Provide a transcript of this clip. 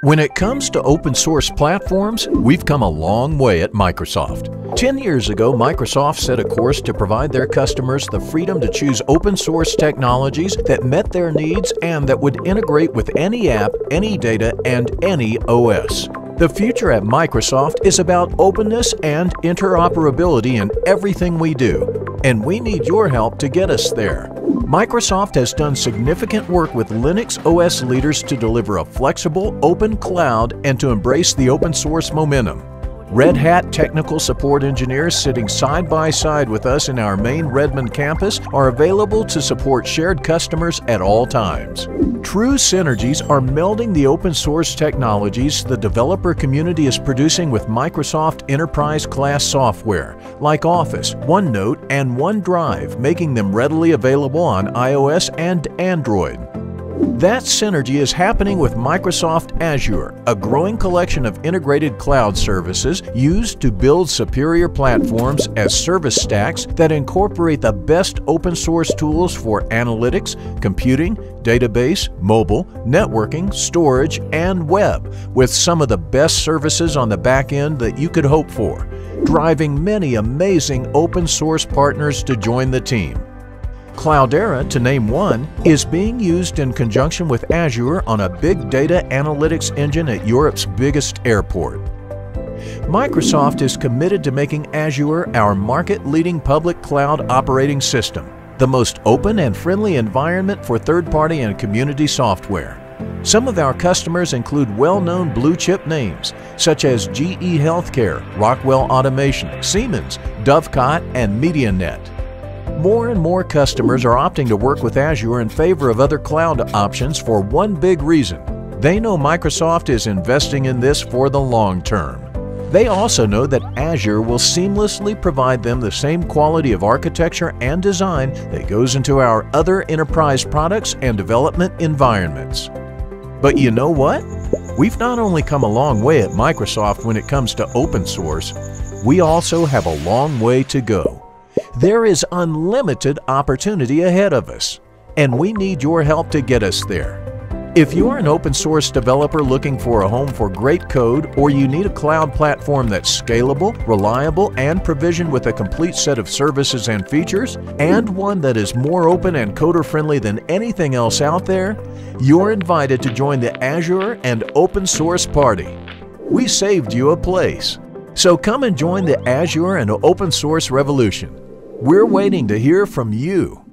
When it comes to open source platforms, we've come a long way at Microsoft. Ten years ago, Microsoft set a course to provide their customers the freedom to choose open source technologies that met their needs and that would integrate with any app, any data, and any OS. The future at Microsoft is about openness and interoperability in everything we do, and we need your help to get us there. Microsoft has done significant work with Linux OS leaders to deliver a flexible, open cloud and to embrace the open source momentum. Red Hat technical support engineers sitting side by side with us in our main Redmond campus are available to support shared customers at all times. True synergies are melding the open source technologies the developer community is producing with Microsoft enterprise class software like Office, OneNote, and OneDrive, making them readily available on iOS and Android. That synergy is happening with Microsoft Azure, a growing collection of integrated cloud services used to build superior platforms as service stacks that incorporate the best open source tools for analytics, computing, database, mobile, networking, storage, and web, with some of the best services on the back end that you could hope for, driving many amazing open source partners to join the team. Cloudera, to name one, is being used in conjunction with Azure on a big data analytics engine at Europe's biggest airport. Microsoft is committed to making Azure our market-leading public cloud operating system, the most open and friendly environment for third-party and community software. Some of our customers include well-known blue-chip names such as GE Healthcare, Rockwell Automation, Siemens, Dovecot, and MediaNet. More and more customers are opting to work with Azure in favor of other cloud options for one big reason. They know Microsoft is investing in this for the long term. They also know that Azure will seamlessly provide them the same quality of architecture and design that goes into our other enterprise products and development environments. But you know what? We've not only come a long way at Microsoft when it comes to open source, we also have a long way to go. There is unlimited opportunity ahead of us, and we need your help to get us there. If you're an open source developer looking for a home for great code, or you need a cloud platform that's scalable, reliable, and provisioned with a complete set of services and features, and one that is more open and coder friendly than anything else out there, you're invited to join the Azure and Open Source Party. We saved you a place. So come and join the Azure and Open Source revolution. We're waiting to hear from you.